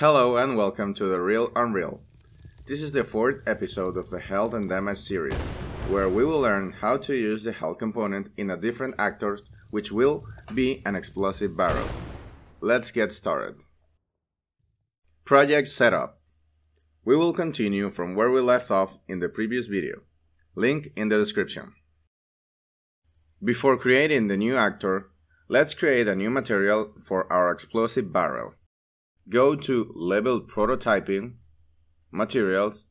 Hello and welcome to the Real Unreal. This is the fourth episode of the Health and Damage series, where we will learn how to use the health component in a different actor, which will be an explosive barrel. Let's get started. Project Setup We will continue from where we left off in the previous video. Link in the description. Before creating the new actor, let's create a new material for our explosive barrel. Go to Level Prototyping, Materials,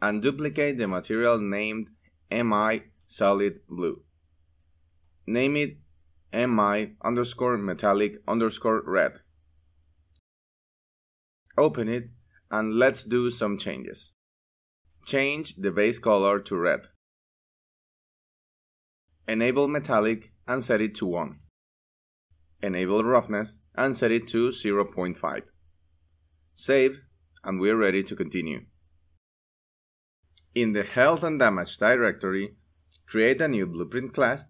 and duplicate the material named MI Solid Blue. Name it MI underscore metallic underscore red. Open it and let's do some changes. Change the base color to red. Enable metallic and set it to 1. Enable roughness and set it to 0.5. Save, and we're ready to continue. In the Health and Damage directory, create a new Blueprint class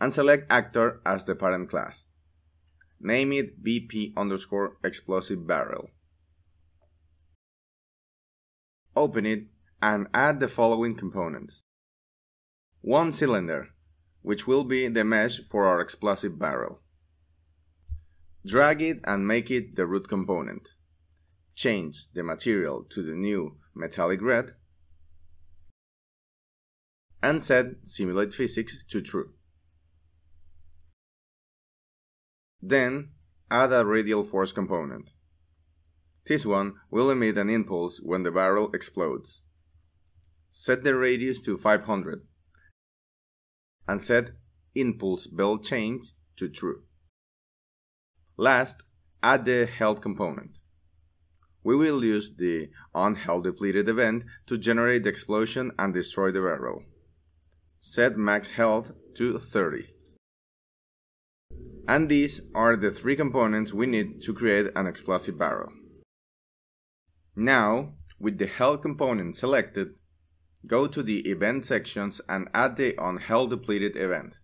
and select Actor as the parent class. Name it BP underscore explosive barrel. Open it and add the following components. One cylinder, which will be the mesh for our explosive barrel. Drag it and make it the root component change the material to the new metallic red, and set simulate physics to true. Then add a radial force component. This one will emit an impulse when the barrel explodes. Set the radius to 500 and set impulse vel change to true. Last, add the health component. We will use the onHealth depleted event to generate the explosion and destroy the barrel. Set max health to 30. And these are the three components we need to create an explosive barrel. Now, with the health component selected, go to the event sections and add the onHealth depleted event.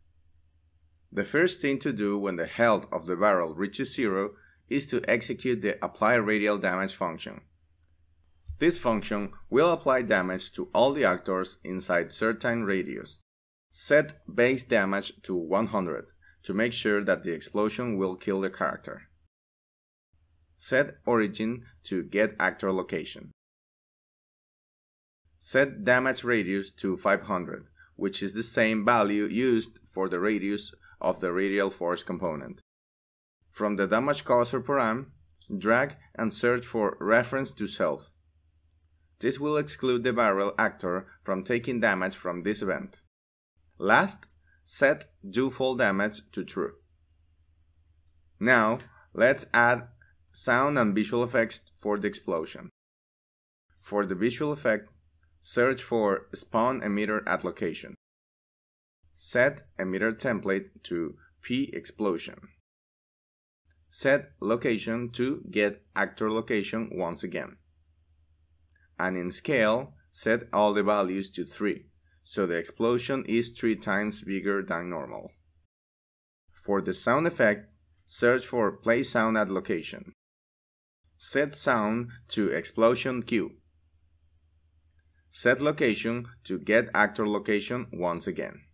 The first thing to do when the health of the barrel reaches zero is to execute the apply radial damage function. This function will apply damage to all the actors inside certain radius. Set base damage to 100 to make sure that the explosion will kill the character. Set origin to get actor location. Set damage radius to 500, which is the same value used for the radius of the radial force component. From the damage causer param, drag and search for reference to self. This will exclude the barrel actor from taking damage from this event. Last, set do full damage to true. Now, let's add sound and visual effects for the explosion. For the visual effect, search for spawn emitter at location. Set emitter template to p explosion. Set location to get actor location once again. And in scale, set all the values to 3, so the explosion is 3 times bigger than normal. For the sound effect, search for play sound at location. Set sound to explosion cue. Set location to get actor location once again.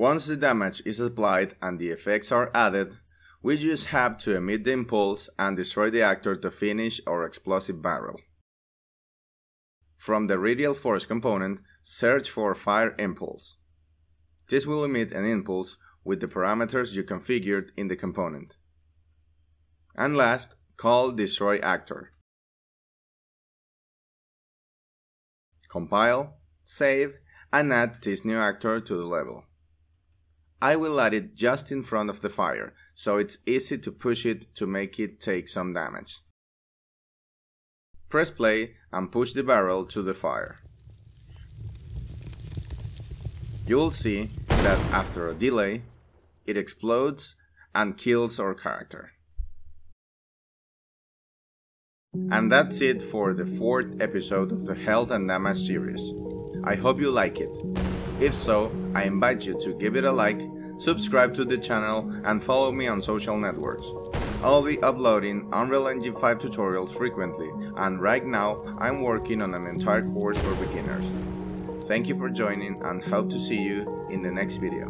Once the damage is applied and the effects are added, we just have to emit the impulse and destroy the actor to finish our explosive barrel. From the radial force component, search for fire impulse. This will emit an impulse with the parameters you configured in the component. And last, call destroy actor. Compile, save, and add this new actor to the level. I will add it just in front of the fire, so it's easy to push it to make it take some damage. Press play and push the barrel to the fire. You'll see that after a delay, it explodes and kills our character. And that's it for the fourth episode of the Health and Damage series. I hope you like it. If so, I invite you to give it a like, subscribe to the channel, and follow me on social networks. I'll be uploading Unreal Engine 5 tutorials frequently, and right now I'm working on an entire course for beginners. Thank you for joining and hope to see you in the next video.